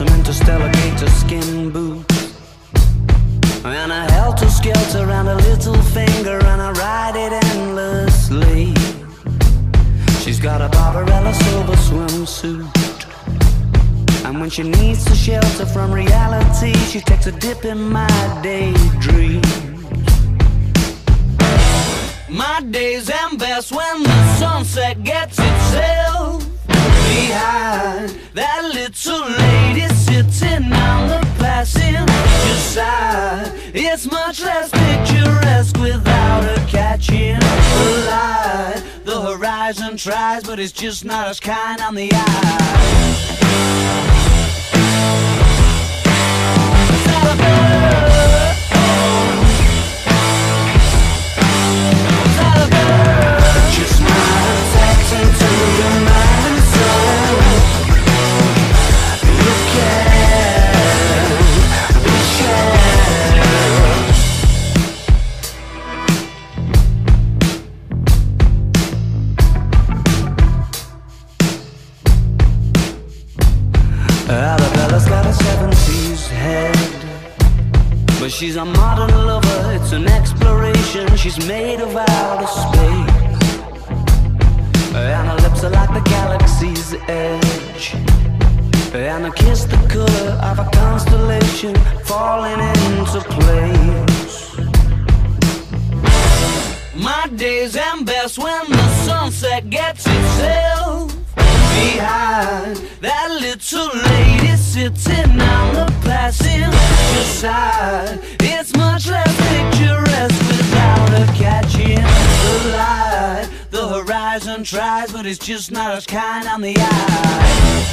some interstellar gator skin boots. And a helter skelter and a little finger, and I ride it endlessly. She's got a Barbarella silver swimsuit. And when she needs to shelter from reality, she takes a dip in my daydream. My days am best when the sunset gets itself behind that little lady. The horizon tries, but it's just not as kind on the eye. But she's a modern lover, it's an exploration. She's made of outer space. And her lips are like the galaxy's edge. And her kiss the color of a constellation falling into place. My days end best when the sunset gets itself behind that little lady sitting on the passenger It's much less picturesque without her catching the light. The horizon tries, but it's just not as kind on the eye.